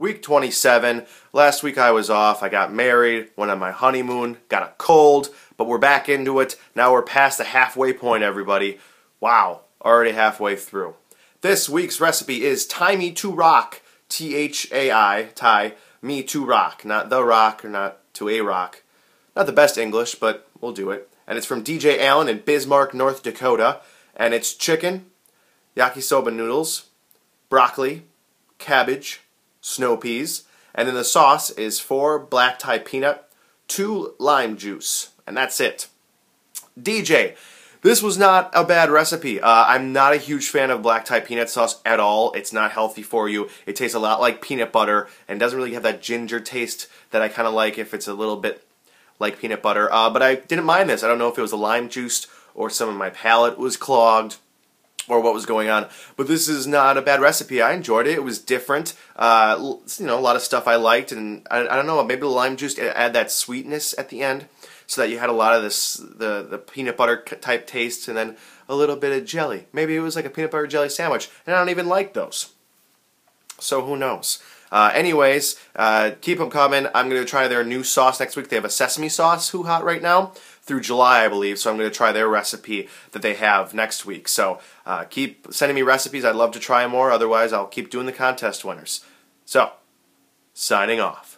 Week 27. Last week I was off. I got married, went on my honeymoon, got a cold, but we're back into it. Now we're past the halfway point, everybody. Wow, already halfway through. This week's recipe is Thai-Me to Rock. T H A I, tie me to rock. Not the rock or not to a rock. Not the best English, but we'll do it. And it's from DJ Allen in Bismarck, North Dakota. And it's chicken, yakisoba noodles, broccoli, cabbage, snow peas, and then the sauce is four black Thai peanut, two lime juice, and that's it. DJ, this was not a bad recipe. Uh, I'm not a huge fan of black Thai peanut sauce at all. It's not healthy for you. It tastes a lot like peanut butter and doesn't really have that ginger taste that I kind of like if it's a little bit like peanut butter. Uh, but I didn't mind this. I don't know if it was the lime juice or some of my palate was clogged or what was going on. But this is not a bad recipe. I enjoyed it. It was different. Uh, you know, a lot of stuff I liked, and I, I don't know, maybe the lime juice add that sweetness at the end, so that you had a lot of this the the peanut butter type taste, and then a little bit of jelly. Maybe it was like a peanut butter jelly sandwich, and I don't even like those. So who knows? Uh, anyways, uh, keep them coming. I'm going to try their new sauce next week. They have a sesame sauce, HuHot right now, through July, I believe. So I'm going to try their recipe that they have next week. So uh, keep sending me recipes. I'd love to try more. Otherwise, I'll keep doing the contest winners. So, signing off.